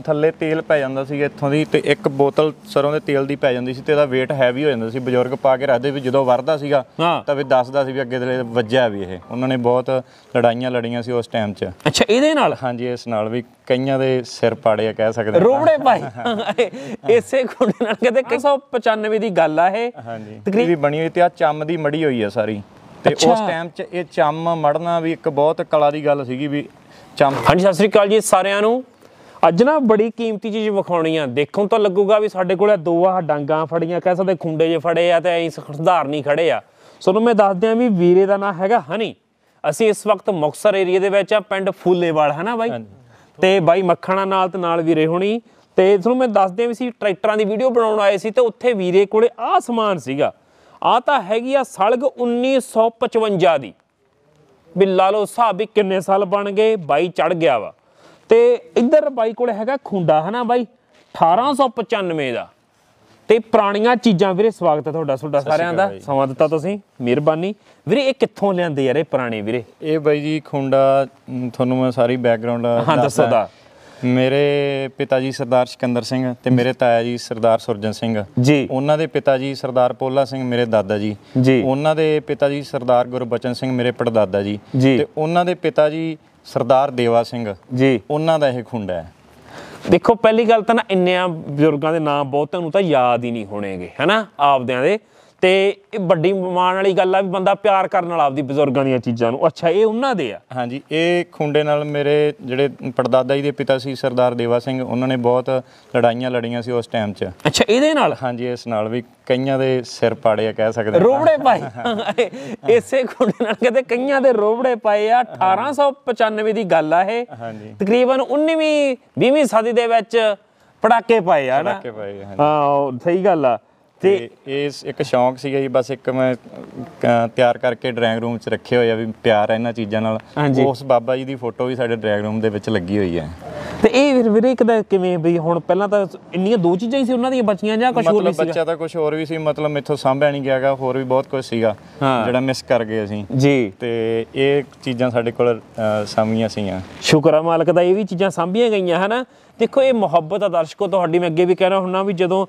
ਥੱਲੇ ਤੇਲ ਪੈ ਜਾਂਦਾ ਸੀ ਇੱਥੋਂ ਦੀ ਤੇ ਇੱਕ ਬੋਤਲ ਸਰੋਂ ਦੇ ਤੇਲ ਦੀ ਪੈ ਜਾਂਦੀ ਸੀ ਤੇ ਇਹਦਾ weight ਹੈਵੀ ਹੋ ਜਾਂਦਾ ਸੀ। ਬਜ਼ੁਰਗ ਪਾ ਕੇ ਰੱਖਦੇ ਵੀ ਜਦੋਂ ਵਰਦਾ ਸੀਗਾ। ਤਾਂ ਵੀ ਦੱਸਦਾ ਸੀ ਵੀ ਅੱਗੇ ਦੇ ਵੱਜਿਆ ਵੀ ਇਹ। ਉਹਨਾਂ ਨੇ ਬਹੁਤ ਲੜਾਈਆਂ ਲੜੀਆਂ ਸੀ ਉਸ ਟਾਈਮ 'ਚ। ਅੱਛਾ ਇਹਦੇ ਨਾਲ? ਹਾਂਜੀ ਇਸ ਨਾਲ ਵੀ ਕਈਆਂ ਦੇ ਸਿਰ ਪਾੜੇ ਆ ਕਹਿ ਸਕਦੇ ਹਾਂ। ਰੋਬੜੇ ਭਾਈ। ਇਸੇ ਖੁੰਡੇ ਨਾਲ ਕਹਿੰਦੇ 195 ਦੀ ਗੱਲ ਆ ਇਹ। ਹਾਂਜੀ। ਤਕਰੀਬ- ਵੀ ਬਣੀ ਹੋਈ ਤੇ ਆ ਚੰਮ ਦੀ ਮੜੀ ਹੋਈ ਆ ਸਾਰੀ। ਤੇ ਉਸ। ਟਾਈਮ 'ਚ ਇਹ ਚੰਮ ਮੜਨਾ ਵੀ ਇੱਕ ਬਹੁਤ ਕਲਾ ਦੀ ਗੱਲ ਸੀਗੀ ਵੀ ਚੰਮ ਹਾਂਜੀ ਸਤਿ ਸ੍ਰੀ ਅਕਾਲ ਜੀ ਸਾਰਿਆਂ ਨੂੰ। ਅੱਜ ਨਾ ਬੜੀ ਕੀਮਤੀ ਚੀਜ਼ ਵਿਖਾਉਣੀ ਆ। ਦੇਖਣ ਤੋਂ ਲੱਗੂਗਾ ਵੀ ਸਾਡੇ ਕੋਲੇ ਦੋ ਆਹ ਡਾਂਗਾਂ ਫੜੀਆਂ ਕਹਿ ਸਕਦੇ ਖੁੰਡੇ ਜੇ ਫੜੇ ਆ ਤੇ ਐਂ ਸੁਧਾਰਨੀ ਖੜੇ ਆ। ਤੁਹਾਨੂੰ ਮੈਂ ਦੱਸ ਦਿਆਂ ਵੀ ਵੀਰੇ ਦਾ ਨਾਂ ਹੈਗਾ ਹਨੀ। ਅਸੀਂ ਇਸ ਵਕਤ ਮੁਕਤਸਰ ਏਰੀਆ ਦੇ ਵਿੱਚ ਆ ਪਿੰਡ ਫੂਲੇਵਾਲ ਹੈ ਨਾ ਬਾਈ? ਤੇ ਬਾਈ ਮੱਖਣਾ ਨਾਲ ਤੇ ਨਾਲ ਵੀਰੇ ਹੁਣੀ। ਤੇ ਤੁਹਾਨੂੰ ਮੈਂ ਦੱਸ ਦਿਆਂ ਵੀ ਸੀ ਟਰੈਕਟਰਾਂ ਦੀ ਵੀਡੀਓ ਬਣਾਉਣ ਆਏ ਸੀ ਤੇ ਉੱਥੇ ਵੀਰੇ ਕੋਲੇ ਆਹ ਸਮਾਨ ਸੀਗਾ। ਆ ਤਾਂ ਹੈਗੀ ਆ ਸਲਗ 1955 ਦੀ। ਵੀ ਲਾ ਲਓ ਹਿਸਾਬ ਵੀ ਕਿੰਨੇ ਸਾਲ ਬਣ ਗਏ ਬਾਈ ਚੜ ਗਿਆ ਵਾ। ਤੇ ਇੱਧਰ ਬਾਈ ਕੋਲ ਹੈਗਾ ਖੁੰਡਾ ਹਨਾ ਬਾਈ? 1895 ਦਾ। ਤੇ ਪੁਰਾਣੀਆਂ ਚੀਜ਼ਾਂ ਵੀਰੇ ਸਵਾਗਤ ਹੈ ਤੁਹਾਡਾ ਤੁਹਾਡਾ ਸਾਰਿਆਂ ਦਾ। ਸਮਾਂ ਦਿੱਤਾ ਤੁਸੀਂ ਮਿਹਰਬਾਨੀ। ਵੀਰੇ ਇਹ ਕਿੱਥੋਂ ਲਿਆਂਦੇ ਯਾਰ ਇਹ ਪੁਰਾਣੇ ਵੀਰੇ? ਇਹ ਬਾਈ ਜੀ ਖੁੰਡਾ ਤੁਹਾਨੂੰ ਮੈਂ ਸਾਰੀ ਬੈਕਗ੍ਰਾਉਂਡ ਹਾਂ, ਦੱਸੋ ਦਾ। ਮੇਰੇ ਪਿਤਾ ਜੀ ਸਰਦਾਰ ਸਿਕੰਦਰ ਸਿੰਘ ਤੇ ਮੇਰੇ ਤਾਇਆ ਜੀ ਸਰਦਾਰ ਸੁਰਜਨ ਸਿੰਘ। ਜੀ। ਉਹਨਾਂ ਦੇ ਪਿਤਾ ਜੀ ਸਰਦਾਰ ਪੋਲਾ ਸਿੰਘ ਮੇਰੇ ਦਾਦਾ ਜੀ। ਜੀ। ਉਹਨਾਂ ਦੇ ਪਿਤਾ ਜੀ ਸਰਦਾਰ ਗੁਰਬਚਨ ਸਿੰਘ ਮੇਰੇ ਪੜਦਾਦਾ ਜੀ। ਤੇ ਉਹਨਾਂ ਦੇ ਪਿਤਾ ਜੀ ਸਰਦਾਰ ਦੇਵਾ ਸਿੰਘ। ਜੀ। ਉਹਨਾਂ ਦਾ ਇਹ ਖੁੰਡਾ ਹੈ। ਦੇਖੋ ਪਹਿਲੀ ਗੱਲ ਤਾਂ ਨਾ ਇੰਨਿਆਂ ਬਜ਼ੁਰਗਾਂ ਦੇ ਨਾਮ ਬਹੁਤਿਆਂ ਨੂੰ ਤਾਂ ਯਾਦ ਹੀ ਨਹੀਂ ਹੋਣੇਗੇ ਹਨਾ ਆਪਦਿਆਂ ਦੇ ਤੇ ਇਹ ਵੱਡੀ ਮਾਣ ਵਾਲੀ ਗੱਲ ਆ ਵੀ ਬੰਦਾ ਪਿਆਰ ਕਰਨ ਵਾਲਾ ਆਪਦੀ ਬਜ਼ੁਰਗਾਂ ਦੀਆਂ ਚੀਜ਼ਾਂ ਨੂੰ। ਅੱਛਾ ਇਹ ਉਹਨਾਂ ਦੇ ਆ? ਹਾਂਜੀ ਇਹ ਖੁੰਡੇ ਨਾਲ ਮੇਰੇ ਜਿਹੜੇ ਪੜਦਾਦਾ ਜੀ ਦੇ ਪਿਤਾ ਸੀ ਸਰਦਾਰ ਦੇਵਾ ਸਿੰਘ ਉਹਨਾਂ ਨੇ ਬਹੁਤ ਲੜਾਈਆਂ ਲੜੀਆਂ ਸੀ ਉਸ ਟਾਈਮ 'ਚ। ਅੱਛਾ ਇਹਦੇ ਨਾਲ? ਹਾਂਜੀ ਇਸ ਨਾਲ ਵੀ ਕਈਆਂ ਦੇ ਸਿਰ ਪਾੜੇ ਆ ਕਹਿ ਸਕਦੇ। ਰੋਬੜੇ ਪਾਏ? ਇਸੇ ਖੁੰਡੇ ਨਾਲ ਕਹਿੰਦੇ ਕਈਆਂ ਦੇ ਰੋਬੜੇ ਪਾਏ ਆ। 1895 ਦੀ ਗੱਲ ਆ ਇਹ। ਹਾਂਜੀ। ਤਕਰੀਬਨ 19ਵੀਂ 20ਵੀਂ ਸਦੀ ਦੇ ਵਿੱਚ ਪੜਾਕੇ ਪਾਏ ਆ ਨਾ? ਪਏ ਹਾਂ ਸਹੀ ਗੱਲ ਆ। ਤੇ ਇਸ ਇੱਕ ਸ਼ੌਂਕ ਸੀਗਾ ਜੀ ਬਸ ਇੱਕ ਮੈਂ ਤਿਆਰ ਕਰਕੇ ਡਰਾਇੰਗ ਰੂਮ 'ਚ ਰੱਖੇ ਹੋਏ ਆ ਵੀ ਪਿਆਰ ਹੈ ਇਹਨਾਂ ਚੀਜ਼ਾਂ ਨਾਲ। ਉਸ ਬਾਬਾ ਜੀ ਦੀ ਫੋਟੋ ਵੀ ਸਾਡੇ ਡਰਾਇੰਗ ਰੂਮ ਦੇ ਵਿੱਚ ਲੱਗੀ ਹੋਈ ਹੈ ਤੇ ਇਹ ਫਿਰ ਵੀਰੇ ਕਿਦਾਂ ਕਿਵੇਂ ਵੀ ਹੁਣ ਪਹਿਲਾਂ ਤਾਂ ਇੰਨੀਆਂ ਦੋ ਚੀਜ਼ਾਂ ਹੀ ਸੀ ਉਹਨਾਂ ਦੀਆਂ ਬਚੀਆਂ ਜਾਂ ਕੁਝ ਹੋਰ ਵੀ ਮਤਲਬ ਸੀਗਾ? ਬੱਚਾ ਤਾਂ ਕੁਝ ਹੋਰ ਵੀ ਸੀ ਮਤਲਬ ਮੈਥੋਂ ਸਾਂਭਿਆ ਨਹੀਂ ਗਿਆਗਾ ਹੋਰ ਵੀ ਬਹੁਤ ਕੁਝ ਸੀਗਾ। ਜਿਹੜਾ ਮਿਸ ਕਰ ਗਏ ਅਸੀਂ। ਜੀ। ਤੇ ਇਹ ਚੀਜ਼ਾਂ ਸਾਡੇ ਕੋਲ ਸਾਂਭੀਆਂ ਸੀਗੀਆਂ। ਸ਼ੁਕਰ ਆ ਮਾਲਕ ਦਾ ਇਹ ਵੀ ਚੀਜ਼ਾਂ ਸਾਂਭੀਆਂ ਗਈਆਂ ਹਨਾ? ਦੇਖੋ ਇਹ ਮੁਹੱਬਤ ਆ ਦਰਸ਼ਕੋ ਤੁਹਾਡੀ ਮੈਂ ਅੱਗੇ ਵੀ ਕਹਿਣਾ ਹੁੰਨਾ ਵੀ ਜਦੋਂ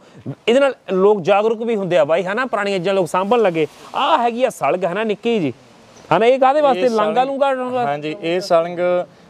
ਇਹਦੇ ਨਾਲ ਲੋਕ ਜਾਗਰੂਕ ਵੀ ਹੁੰਦੇ ਆ ਬਾਈ ਹਨਾ? ਪੁਰਾਣੀਆਂ ਚੀਜ਼ਾਂ ਲੋਕ ਸਾਂਭਣ ਲੱਗੇ। ਆ ਹੈਗੀ ਆ ਸਲਗ ਹਨਾ ਨਿੱਕੀ ਜੀ? ਹਨਾ ਇਹ ਕਾਦੇ ਵਾਸਤੇ? ਲਾਂਗਾ ਲੂੰਗਾ ਹਾਂਜੀ ਇਹ ਸਲੰਗ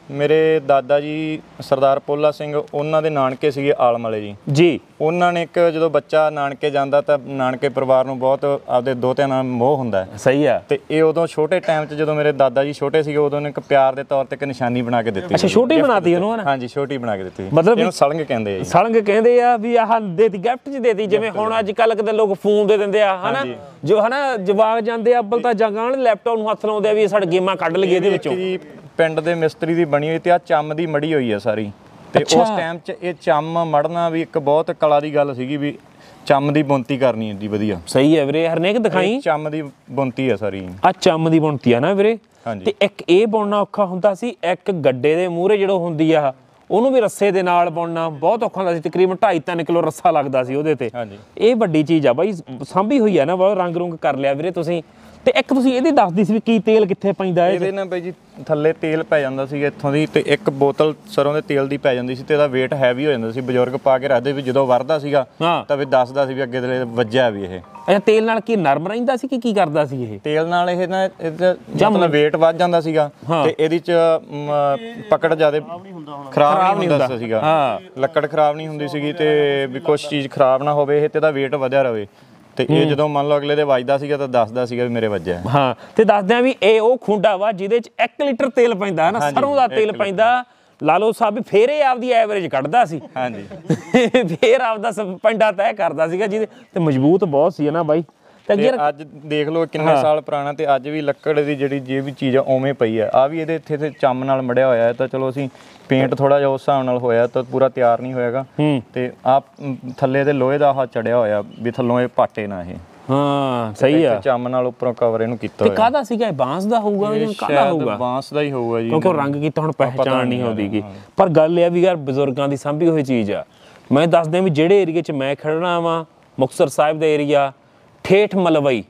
ਮੇਰੇ ਦਾਦਾ ਜੀ ਸਰਦਾਰ ਪੋਲਾ ਸਿੰਘ ਉਹਨਾਂ ਦੇ ਨਾਨਕੇ ਸੀਗੇ ਆਲਮ ਵਾਲੇ ਜੀ। ਜੀ। ਉਹਨਾਂ ਨੇ ਇੱਕ ਜਦੋਂ ਬੱਚਾ ਨਾਨਕੇ ਜਾਂਦਾ ਤਾਂ ਨਾਨਕੇ ਪਰਿਵਾਰ ਨੂੰ ਬਹੁਤ ਆਪਦੇ ਦੋਤਿਆਂ ਨਾਲ ਮੋਹ ਹੁੰਦਾ ਹੈ। ਸਹੀ ਆ। ਤੇ ਇਹ ਉਦੋਂ ਛੋਟੇ ਟਾਈਮ 'ਚ ਜਦੋਂ ਮੇਰੇ ਦਾਦਾ ਜੀ ਛੋਟੇ ਸੀਗੇ ਉਦੋਂ ਨੇ ਇੱਕ ਪਿਆਰ ਦੇ ਤੌਰ ਤੇ ਇੱਕ ਨਿਸ਼ਾਨੀ ਬਣਾ ਕੇ ਦਿੱਤੀ ਅੱਛਾ। ਛੋਟੀ ਬਣਾਤੀ। ਉਹਨੂੰ ਹਨਾ ਹਾਂਜੀ ਛੋਟੀ ਬਣਾ ਕੇ ਦਿੱਤੀ। ਮਤਲਬ ਇਹਨੂੰ ਸਲੰਗ ਕਹਿੰਦੇ ਆ ਜੀ। ਸਲੰਗ ਕਹਿੰਦੇ ਆ ਵੀ ਆਹ ਦੇਤੀ ਗਿਫਟ ਚ ਦੇਤੀ ਜਿਵੇਂ ਹੁਣ ਅੱਜ ਕੱਲ ਕਿਤੇ ਲੋਕ ਫੋਨ ਦੇ ਦਿੰਦੇ ਆ ਹਨਾ। ਜੋ ਹਨਾ ਜਵਾਗ ਜਾਂਦੇ ਆ ਅੱਬਲ ਤਾਂ ਜਗਾਂ ਵਾਲੇ ਲੈਪਟਾਪ ਨੂੰ ਹੱਥ ਲਾਉਂਦੇ ਆ ਵੀ ਸਾਡੇ ਗੇਮਾਂ ਕੱਢ ਲਈਏ ਇਹਦੇ ਵਿੱਚੋਂ। ਪਿੰਡ ਦੇ ਮਿਸਤਰੀ ਦੀ ਬਣੀ ਹੋਈ ਤੇ ਆ ਚੰਮ ਦੀ ਮੜੀ ਹੋਈ ਆ ਸਾਰੀ। ਤੇ। ਉਸ ਟਾਈਮ 'ਚ ਇਹ ਚੰਮ ਮੜਨਾ ਵੀ ਇੱਕ ਬਹੁਤ ਕਲਾ ਦੀ ਗੱਲ ਸੀਗੀ ਵੀ ਚੰਮ ਦੀ ਬੁੰਤੀ ਕਰਨੀ ਏਡੀ ਵਧੀਆ। ਸਹੀ ਹੈ ਵੀਰੇ ਹਰਨੇਕ ਦਿਖਾਈ? ਚੰਮ ਦੀ ਬੁੰਤੀ ਆ ਸਾਰੀ। ਆ ਚੰਮ ਦੀ ਬੁਣਤੀ ਆ ਨਾ ਵੀਰੇ। ਤੇ ਇੱਕ ਇਹ ਬੁਣਨਾ ਔਖਾ ਹੁੰਦਾ ਸੀ ਇੱਕ ਗੱਡੇ ਦੇ ਮੂਹਰੇ ਜਿਹੜਾ ਹੁੰਦੀ ਆ ਉਹਨੂੰ ਵੀ ਰੱਸੇ ਦੇ ਨਾਲ ਬੁਣਨਾ ਬਹੁਤ ਔਖਾ ਹੁੰਦਾ ਸੀ ਤਕਰੀਬਨ 2.5-3 ਕਿਲੋ ਰੱਸਾ ਲੱਗਦਾ ਸੀ ਉਹਦੇ ਤੇ। ਇਹ ਵੱਡੀ ਚੀਜ਼ ਆ ਬਾਈ ਸਾਂਭੀ ਹੋਈ ਆ ਨਾ ਬਹੁਤ ਰੰਗ ਰੁੰਗ ਕਰ ਲਿਆ ਵੀਰੇ ਤੁਸੀਂ। ਤੇ ਇੱਕ ਤੁਸੀਂ ਇਹਦੀ ਦੱਸਦੀ ਸੀ ਵੀ ਕੀ ਤੇਲ ਕਿੱਥੇ ਪੈਂਦਾ ਇਹ? ਇਹਦੇ ਨਾਲ ਬਈ ਜੀ ਥੱਲੇ ਤੇਲ ਪੈ ਜਾਂਦਾ ਸੀ ਇੱਥੋਂ ਦੀ ਤੇ ਇੱਕ ਬੋਤਲ ਸਰੋਂ ਦੇ ਤੇਲ ਦੀ ਪੈ ਜਾਂਦੀ ਸੀ ਤੇ ਇਹਦਾ weight ਹੈਵੀ ਹੋ ਜਾਂਦਾ ਸੀ। ਬਜ਼ੁਰਗ ਪਾ ਕੇ ਰੱਖਦੇ ਵੀ ਜਦੋਂ ਵਰਦਾ ਸੀਗਾ ਹਾਂ। ਤਾਂ ਵੀ ਦੱਸਦਾ ਸੀ ਵੀ ਅੱਗੇ ਦੇ ਵੱਜਿਆ ਵੀ ਇਹ। ਅੱਛਾ ਤੇਲ ਨਾਲ ਕੀ ਨਰਮ ਰਹਿੰਦਾ ਸੀ ਕਿ ਕੀ ਕਰਦਾ ਸੀ ਇਹ? ਤੇਲ ਨਾਲ ਇਹ ਨਾ ਇਹਦਾ ਮਤਲਬ weight ਵੱਧ ਜਾਂਦਾ ਸੀਗਾ ਹਾਂ। ਤੇ ਇਹਦੀ ਚ ਪਕੜ ਜਿਆਦੇ ਖਰਾਬ ਨਹੀਂ ਹੁੰਦਾ ਸੀਗਾ। ਹਾਂ। ਲੱਕੜ ਖਰਾਬ ਨਹੀਂ ਹੁੰਦੀ ਸੀਗੀ ਤੇ ਵੀ ਕੁਝ ਚੀਜ਼ ਖਰਾਬ ਨਾ ਹੋਵੇ ਇਹ ਤੇ ਇਹਦਾ weight ਵਧਿਆ ਰਵੇ ਤੇ ਇਹ ਜਦੋਂ ਮੰਨ ਲਓ ਅਗਲੇ ਦੇ ਵੱਜਦਾ ਸੀਗਾ ਤਾਂ ਦੱਸਦਾ ਸੀਗਾ ਵੀ ਮੇਰੇ ਵੱਜਿਆ ਹੈ। ਤੇ ਦੱਸਦੇ ਆ ਵੀ ਇਹ ਉਹ ਖੁੰਡਾ ਵਾ ਜਿਹਦੇ ਚ 1 ਲੀਟਰ ਤੇਲ ਪੈਂਦਾ ਹੈ ਨਾ ਸਰੋਂ ਦਾ ਤੇਲ। ਪੈਂਦਾ ਲਾ ਲਓ ਸਾਹਿਬ ਵੀ ਫੇਰ ਇਹ ਆਪਦੀ ਐਵਰੇਜ ਕੱਢਦਾ ਸੀ ਹਾਂਜੀ ਫੇਰ ਆਪਦਾ ਪੈਂਡਾ ਤੈਅ ਕਰਦਾ ਸੀਗਾ ਜਿਹਦੇ ਤੇ ਮਜ਼ਬੂਤ ਬਹੁਤ ਸੀ ਨਾ ਬਾਈ ਤੇ ਅੱਗੇ ਅੱਜ ਦੇਖ ਲਓ ਕਿੰਨੇ ਸਾਲ ਪੁਰਾਣਾ ਤੇ ਅੱਜ ਵੀ ਲੱਕੜ ਦੀ ਜਿਹੜੀ ਜੇ ਵੀ ਚੀਜ਼ ਆ ਉਵੇਂ ਪਈ ਆ। ਆ ਵੀ ਇਹਦੇ ਇੱਥੇ ਤੇ ਚੰਮ ਨਾਲ ਮੜਿਆ ਹੋਇਆ ਹੈ ਤਾਂ ਚਲੋ ਅਸੀਂ ਪੇਂਟ ਥੋੜਾ ਜਿਹਾ ਉਸ ਹਿਸਾਬ ਨਾਲ ਹੋਇਆ ਤਾਂ ਪੂਰਾ ਤਿਆਰ ਨਹੀਂ ਹੋਇਆਗਾ। ਹੂੰ। ਤੇ ਆ ਥੱਲੇ ਤੇ ਲੋਹੇ ਦਾ ਆਹ ਚੜਿਆ ਹੋਇਆ ਵੀ ਥੱਲੋਂ ਇਹ ਪਾਟੇ ਨਾ ਇਹ। ਹਾਂ ਸਹੀ ਆ। ਚੰਮ ਨਾਲ ਉੱਪਰੋਂ ਕਵਰ ਇਹਨੂੰ ਕੀਤਾ ਤੇ ਹੋਇਆ। ਕਾਹਦਾ ਸੀਗਾ ਇਹ? ਬਾਂਸ ਦਾ ਹੋਊਗਾ ਜਾਂ ਕਾਹਦਾ ਹੋਊਗਾ? ਬਾਂਸ ਦਾ ਹੀ ਹੋਊਗਾ ਜੀ। ਕਿਉਂਕਿ ਰੰਗ ਕੀਤਾ ਹੁਣ ਪਹਿਚਾਣ ਨਹੀਂ ਆਉਂਦੀਗੀ ਪਰ ਗੱਲ ਇਹ ਆ ਵੀ ਯਾਰ ਬਜ਼ੁਰਗਾਂ ਦੀ ਸਾਂਭੀ ਹੋਈ ਚੀਜ਼ ਆ। ਮੈਂ ਦੱਸ ਦਿਆਂ ਵੀ ਜਿਹੜੇ ਏਰੀਏ 'ਚ ਮੈਂ ਖੜਨਾ ਵਾਂ ਮੁਕਤਸਰ ਸਾਹਿਬ ਦਾ ਏਰੀਆ ਠੇਠ ਮਲਵਈ।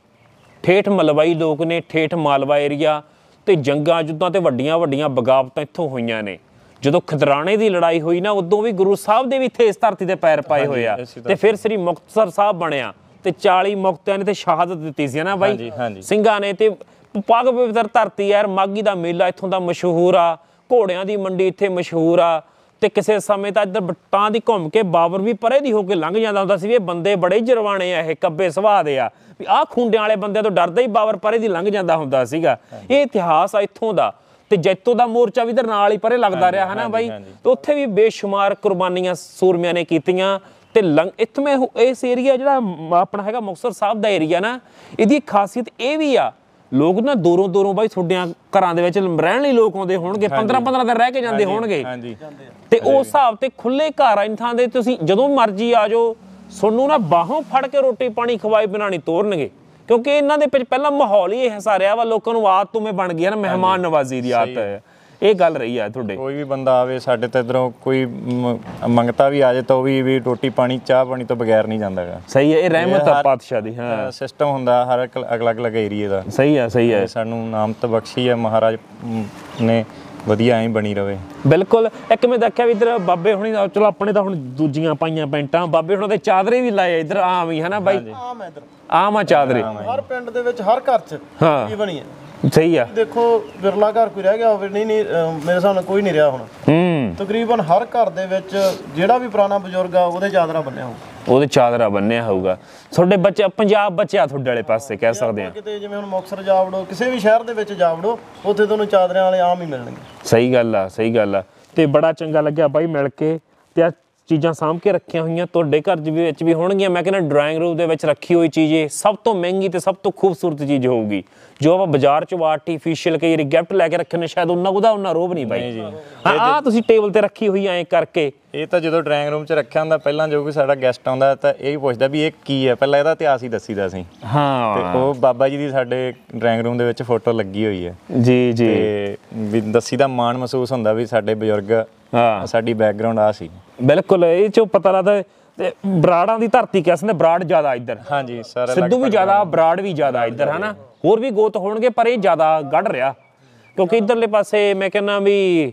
ਠੇਠ ਮਲਵਈ ਲੋਕ ਨੇ ਠੇਠ ਮਾਲਵਾ ਏਰੀਆ ਤੇ ਜੰਗਾਂ ਜੁੱਦਾਂ ਤੇ ਵੱਡੀਆਂ ਵੱਡੀਆਂ ਬਗਾਵਤਾਂ ਇੱਥੋਂ ਹੋਈਆਂ ਨੇ। ਜਦੋਂ ਖਦਰਾਣੇ ਦੀ ਲੜਾਈ ਹੋਈ ਨਾ ਉਦੋਂ ਵੀ ਗੁਰੂ ਸਾਹਿਬ ਦੇ ਵੀ ਇੱਥੇ ਇਸ ਧਰਤੀ ਤੇ ਪੈਰ ਪਾਏ ਹੋਏ ਆ। ਤੇ ਫਿਰ ਸ੍ਰੀ ਮੁਕਤਸਰ ਸਾਹਿਬ ਬਣਿਆ ਤੇ 40 ਮੁਕਤਿਆਂ ਨੇ ਤੇ ਸ਼ਹਾਦਤ ਦਿੱਤੀ ਸੀ ਨਾ ਬਾਈ। ਸਿੰਘਾਂ ਨੇ ਤੇ ਪੱਗ ਪਵਿੱਤਰ ਧਰਤੀ ਯਾਰ ਮਾਗੀ ਦਾ ਮੇਲਾ ਇੱਥੋਂ ਦਾ ਮਸ਼ਹੂਰ ਆ ਘੋੜਿਆਂ ਦੀ ਮੰਡੀ ਇੱਥੇ ਮਸ਼ਹੂਰ ਆ। ਤੇ ਕਿਸੇ ਸਮੇਂ ਤਾਂ ਇੱਧਰ ਬੱਟਾਂ ਦੀ ਘੁੰਮ ਕੇ ਬਾਬਰ ਵੀ ਪਰੇ ਦੀ ਹੋ ਕੇ ਲੰਘ ਜਾਂਦਾ ਹੁੰਦਾ ਸੀ ਵੀ ਇਹ ਬੰਦੇ ਬੜੇ ਜਰਵਾਣੇ ਆ ਇਹ ਕੱਬੇ ਸੁਭਾਅ ਦੇ ਆ। ਵੀ ਆਹ ਖੁੰਡਿਆਂ ਵਾਲੇ ਬੰਦਿਆਂ ਤੋਂ ਡਰਦਾ ਹੀ ਬਾਬਰ ਪਰੇ ਦੀ ਲੰਘ ਜਾਂਦਾ ਹੁੰਦਾ ਸੀਗਾ। ਇਹ ਇਤਿਹਾਸ ਆ ਇੱਥੋਂ ਦਾ। ਤੇ ਜੈਤੋ ਦਾ ਮੋਰਚਾ ਵੀ ਇਧਰ ਨਾਲ ਹੀ ਪਰੇ ਲੱਗਦਾ ਰਿਹਾ ਹਨਾ ਬਾਈ? ਤੇ ਉੱਥੇ ਵੀ ਬੇਸ਼ੁਮਾਰ ਕੁਰਬਾਨੀਆਂ ਸੂਰਮਿਆਂ ਨੇ ਕੀਤੀਆਂ। ਤੇ ਲੰਗ ਇੱਥੇ ਮੈਂ ਇਸ ਏਰੀਆ ਜਿਹੜਾ ਆਪਣਾ ਹੈਗਾ ਮੁਕਤਸਰ ਸਾਹਿਬ ਦਾ ਏਰੀਆ ਨਾ ਇਹਦੀ ਖਾਸੀਅਤ ਇਹ ਵੀ ਆ ਲੋਕ ਨਾ ਦੂਰੋਂ ਦੂਰੋਂ ਬਾਈ ਤੁਹਾਡਿਆਂ ਘਰਾਂ ਦੇ ਵਿੱਚ ਰਹਿਣ ਲਈ ਲੋਕ ਆਉਂਦੇ ਹੋਣਗੇ 15 15 ਦਿਨ ਰਹਿ ਕੇ ਜਾਂਦੇ ਹੋਣਗੇ। ਹਾਂਜੀ। ਤੇ ਉਸ ਹਿਸਾਬ ਤੇ ਖੁੱਲੇ ਘਰ ਆ ਥਾਂ ਦੇ ਤੁਸੀਂ ਜਦੋਂ ਮਰਜ਼ੀ ਆ ਜਾਓ ਤੁਹਾਨੂੰ ਨਾ ਬਾਹੋਂ ਫੜ ਕੇ ਰੋਟੀ ਪਾਣੀ ਖਵਾਈ ਬਣਾਣੀ ਤੋਰਨਗੇ। ਕਿਉਂਕਿ ਇਹਨਾਂ ਦੇ ਵਿੱਚ ਪਹਿਲਾਂ ਮਾਹੌਲ ਹੀ ਇਹ ਸਾਰਿਆ ਵਾ ਲੋਕਾਂ ਨੂੰ ਆਦਤ ਤੁਮੇ ਬਣ ਗਈ ਹੈ ਨਾ ਮਹਿਮਾਨ ਨਵਾਜ਼ੀ ਦੀ ਆਦਤ ਹੈ। ਇਹ ਗੱਲ ਰਹੀ ਆ ਤੁਹਾਡੇ। ਕੋਈ ਵੀ ਬੰਦਾ ਆਵੇ ਸਾਡੇ ਤੇ ਇਧਰੋਂ ਕੋਈ ਮੰਗਤਾ ਵੀ ਆ ਜਾਏ ਤਾਂ ਉਹ ਵੀ ਵੀ ਰੋਟੀ ਪਾਣੀ ਚਾਹ ਪਾਣੀ ਤੋਂ ਬਗੈਰ ਨਹੀਂ ਜਾਂਦਾਗਾ ਸਹੀ ਹੈ ਇਹ ਰਹਿਮਤ ਆ ਪਾਤਸ਼ਾਹ ਦੀ ਹਾਂ। ਸਿਸਟਮ ਹੁੰਦਾ ਹਰ ਇੱਕ ਅਲੱਗ ਅਲੱਗ ਏਰੀਏ ਦਾ। ਸਹੀ ਹੈ ਸਹੀ ਤੇ ਸਾਨੂੰ ਨਾਮਤ ਬਖਸ਼ੀ ਹੈ ਮਹਾਰਾਜ ਨੇ ਵਧੀਆ ਐਂ ਬਣੀ ਰਵੇ। ਬਿਲਕੁਲ ਇੱਕ ਮੈਂ ਦੇਖਿਆ ਵੀ ਇਧਰ ਬਾਬੇ ਹੁਣੀ ਦਾ- ਚਲੋ ਆਪਣੇ ਤਾਂ ਹੁਣ ਦੂਜੀਆਂ ਪਾਈਆਂ ਪੈਂਟਾਂ ਬਾਬੇ ਹੁਣਾਂ ਦੇ ਚਾਦਰੇ ਵੀ ਲਾਏ ਇਧਰ ਆਮ ਹੀ ਹਨਾ ਬਾਈ? ਆਮ ਹੈ ਇਧਰ। ਆਮ ਆ ਚਾਦਰੇ। ਹਰ ਪਿੰਡ ਦੇ ਵਿੱਚ ਹਰ ਘਰ 'ਚ ਹਾਂ। ਕੀ ਬਣੀ ਹੈ ਸਹੀ ਆ। ਦੇਖੋ ਵਿਰਲਾ ਘਰ ਕੋਈ ਰਹਿ ਗਿਆ ਹੋਵੇ ਨਹੀਂ ਨਹੀਂ ਮੇਰੇ ਹਿਸਾਬ ਨਾਲ ਕੋਈ ਨਹੀਂ ਰਿਹਾ ਹੁਣ। ਹੂੰ। ਤਕਰੀਬਨ ਹਰ ਘਰ ਦੇ ਵਿੱਚ ਜਿਹੜਾ ਵੀ ਪੁਰਾਣਾ ਬਜ਼ੁਰਗ ਆ ਉਹਦੇ ਚਾਦਰਾ ਬੰਨਿਆ ਹੋਊ। ਉਹਦੇ ਚਾਦਰਾ ਬੰਨਿਆ ਹੋਊਗਾ। ਤੁਹਾਡੇ ਬੱਚੇ ਪੰਜਾਬ ਬਚਿਆ ਤੁਹਾਡੇ ਵਾਲੇ ਪਾਸੇ ਕਹਿ ਸਕਦੇ ਆ। ਕਿਤੇ ਜਿਵੇਂ ਹੁਣ ਮੁਕਤਸਰ ਜਾ ਵੜੋ ਕਿਸੇ ਵੀ ਸ਼ਹਿਰ ਦੇ ਵਿੱਚ ਜਾ ਵੜੋ ਉੱਥੇ ਤੁਹਾਨੂੰ ਚਾਦਰਿਆਂ ਵਾਲੇ ਆਮ ਹੀ ਮਿਲਣਗੇ। ਸਹੀ ਗੱਲ ਆ ਸਹੀ ਗੱਲ ਆ। ਤੇ ਬੜਾ ਚੰਗਾ ਲੱਗਿਆ ਬਾਈ ਮਿਲ ਕੇ। ਤੇ ਚੀਜ਼ਾਂ ਸਾਂਭ ਕੇ ਰੱਖੀਆਂ ਹੋਈਆਂ ਤੁਹਾਡੇ ਘਰ ਦੇ ਵਿੱਚ ਵੀ ਹੋਣਗੀਆਂ। ਮੈਂ ਕਹਿੰਦਾ ਡਰਾਇੰਗ ਰੂਮ ਦੇ ਵਿੱਚ ਰੱਖੀ ਹੋਈ ਚੀਜ਼ ਇਹ ਸਭ ਤੋਂ ਮਹਿੰਗੀ ਤੇ ਸਭ ਤੋਂ ਖੂਬਸੂਰਤ ਚੀਜ਼ ਹੋਊਗੀ। ਜੋ ਆਪਾਂ ਬਾਜ਼ਾਰ ਚੋਂ ਆਰਟੀਫੀਸ਼ੀਅਲ ਕਈ ਗਿਫਟ ਲੈ ਕੇ ਰੱਖੇ ਨੇ ਸ਼ਾਇਦ ਉਹਨਾਂ ਉਹਦਾ ਉਹਨਾਂ ਰੋਬ ਨਹੀਂ ਬਾਈ। ਹਾਂ ਆ ਤੁਸੀਂ ਟੇਬਲ ਤੇ ਰੱਖੀ ਹੋਈ ਐਂ ਕਰਕੇ। ਇਹ ਤਾਂ ਜਦੋਂ ਡਰਾਇੰਗ ਰੂਮ 'ਚ ਰੱਖਿਆ ਹੁੰਦਾ ਪਹਿਲਾਂ ਜੋ ਕੋਈ ਸਾਡਾ ਗੈਸਟ ਆਉਂਦਾ ਤਾਂ ਇਹ ਪੁੱਛਦਾ ਵੀ ਇਹ ਕੀ ਹੈ? ਪਹਿਲਾਂ ਇਹਦਾ ਇਤਿਹਾਸ ਹੀ ਦੱਸੀਦਾ ਸੀ। ਤੇ ਹਾਂ ਉਹ ਬਾਬਾ ਜੀ ਦੀ ਸਾਡੇ ਡਰਾਇੰਗ ਰੂਮ ਦੇ ਵਿੱਚ ਫੋਟੋ ਲੱਗੀ ਹੋਈ ਹੈ। ਜੀ ਜੀ। ਤੇ ਵੀ ਦੱਸੀ ਦਾ ਮਾਣ ਮਹਿਸੂਸ ਹੁੰਦਾ ਵੀ ਸਾਡੇ ਬਜ਼ੁਰਗ ਹਾਂ। ਸਾਡੀ ਬੈਕਗ੍ਰਾਉਂਡ ਆ ਸੀ। ਬਿਲਕੁਲ ਇਹ ਚੋਂ ਪਤਾ ਲੱਗਦਾ ਤੇ ਬਰਾੜਾਂ ਦੀ ਧਰਤੀ ਕਹਿੰਦੇ ਬਰਾੜ ਜ਼ਿਆਦਾ ਇੱਧਰ। ਹਾਂਜੀ ਸਾਰਾ ਸਿੱਧੂ ਵੀ ਜ਼ਿਆਦਾ ਬਰਾੜ ਵੀ ਜ਼ਿਆਦਾ ਇੱਧਰ ਹਨਾ? ਹੋਰ ਵੀ ਗੋਤ ਹੋਣਗੇ ਪਰ ਇਹ ਜ਼ਿਆਦਾ ਗੜ ਰਿਹਾ। ਕਿਉਂਕਿ ਇਧਰਲੇ ਪਾਸੇ ਮੈਂ ਕਹਿੰਦਾ ਵੀ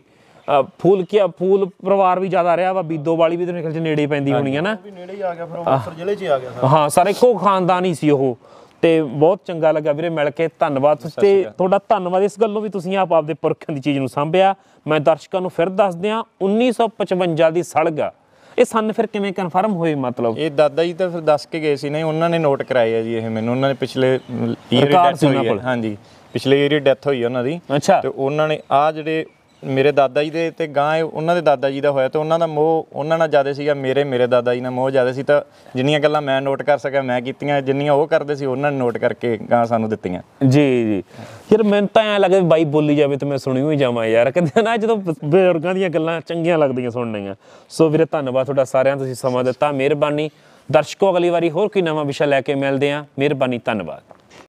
ਫੂਲ ਕੀ ਫੂਲ ਪਰਿਵਾਰ ਵੀ ਜ਼ਿਆਦਾ ਰਿਹਾ ਵਾ ਬੀਦੋ ਵਾਲੀ ਵੀ ਤੇ ਮੇਰੇ ਖਿਆਲ ਚ ਨੇੜੇ ਪੈਂਦੀ ਹੋਣੀ ਹੈ ਨਾ ਵੀ ਨੇੜੇ ਹੀ ਆ ਗਿਆ ਫਿਰ ਉਹ ਜ਼ਿਲ੍ਹੇ 'ਚ ਹੀ ਆ ਗਿਆ ਸਾਰਾ ਹਾਂ ਸਾਰੇ ਇੱਕੋ ਖਾਨਦਾਨ ਹੀ ਸੀ ਉਹ। ਤੇ ਬਹੁਤ ਚੰਗਾ ਲੱਗਾ ਵੀਰੇ ਮਿਲ ਕੇ ਧੰਨਵਾਦ ਤੇ ਤੁਹਾਡਾ ਧੰਨਵਾਦ ਇਸ ਗੱਲੋਂ ਵੀ ਤੁਸੀਂ ਆਪ ਆਪਦੇ ਪੁਰਖਾਂ ਦੀ ਚੀਜ਼ ਨੂੰ ਸਾਂਭਿਆ। ਮੈਂ ਦਰਸ਼ਕਾਂ ਨੂੰ ਫਿਰ ਦੱਸ ਦਿਆਂ 1955 ਦੀ ਸਲਗ ਆ। ਇਹ ਸੰਨ ਫਿਰ ਕਿਵੇਂ ਕਨਫਰਮ ਹੋਏ ਮਤਲਬ? ਇਹ ਦਾਦਾ ਜੀ ਤਾਂ ਫਿਰ ਦੱਸ ਕੇ ਗਏ ਸੀ ਨਹੀਂ ਉਹਨਾਂ ਨੇ ਨੋਟ ਕਰਾਏ ਆ ਜੀ ਇਹ ਮੈਨੂੰ। ਉਹਨਾਂ ਨੇ ਪਿਛਲੇ ਈਅਰ ਡੈਥ ਹੋਈ। ਹਾਂਜੀ ਪਿਛਲੇ ਈਅਰ ਡੈਥ ਹੋਈ ਉਹਨਾਂ ਦੀ। ਅੱਛਾ। ਤੇ ਉਹਨਾਂ ਨੇ ਆ ਜਿਹੜੇ ਮੇਰੇ ਦਾਦਾ ਜੀ ਦੇ ਤੇ ਗਾਂ ਉਹਨਾਂ ਦੇ ਦਾਦਾ ਜੀ ਦਾ ਹੋਇਆ ਤੇ ਉਹਨਾਂ ਦਾ ਮੋਹ ਉਹਨਾਂ ਨਾਲ ਜ਼ਿਆਦਾ ਸੀਗਾ, ਮੇਰੇ ਮੇਰੇ ਦਾਦਾ ਜੀ ਨਾਲ ਮੋਹ ਜ਼ਿਆਦਾ ਸੀ ਤਾਂ ਜਿੰਨੀਆਂ ਗੱਲਾਂ ਮੈਂ ਨੋਟ ਕਰ ਸਕਿਆ, ਮੈਂ ਕੀਤੀਆਂ, ਜਿੰਨੀਆਂ ਉਹ ਕਰਦੇ ਸੀ ਉਹਨਾਂ ਨੇ ਨੋਟ ਕਰਕੇ ਗਾਂ ਸਾਨੂੰ ਦਿੱਤੀਆਂ। ਜੀ ਜੀ। ਯਾਰ ਮੈਨੂੰ ਤਾਂ ਐ ਲੱਗਦਾ ਵੀ ਬਾਈ ਬੋਲੀ ਜਾਵੇ ਤੇ ਮੈਂ ਸੁਣੀ ਹੋਈ ਜਾਵਾਂ ਯਾਰ। ਕਹਿੰਦੇ ਨਾ, ਜਦੋਂ ਬਜ਼ੁਰਗਾਂ ਦੀਆਂ ਗੱਲਾਂ ਚੰਗੀਆਂ ਲੱਗਦੀਆਂ ਸੁਣਨੀਆਂ ਸੋ ਵੀਰੇ, ਧੰਨਵਾਦ ਤੁਹਾਡਾ ਸਾਰਿਆਂ ਤੁਸੀਂ ਸਮਾਂ ਦਿੱਤਾ, ਮਿਹਰਬਾਨੀ। ਦਰਸ਼ਕੋ, ਅਗਲੀ ਵਾਰੀ ਹੋਰ ਕੋਈ ਨਵਾਂ ਵਿਸ਼ਾ ਲੈ ਕੇ ਮਿਲਦੇ ਆਂ ਮਿਹਰਬਾਨੀ, ਧੰਨਵਾਦ।